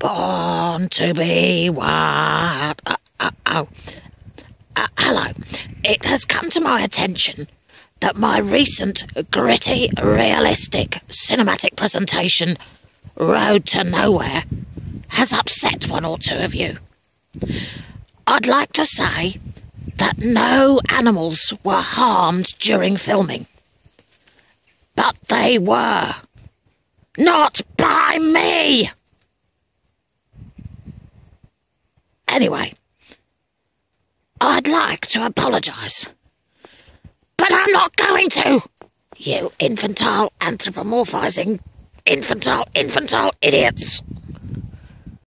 Born to be what? Uh, uh, oh. Uh, hello. It has come to my attention that my recent gritty, realistic cinematic presentation, Road to Nowhere, has upset one or two of you. I'd like to say that no animals were harmed during filming. But they were. Not by me! Anyway, I'd like to apologise. But I'm not going to! You infantile, anthropomorphizing, infantile, infantile idiots!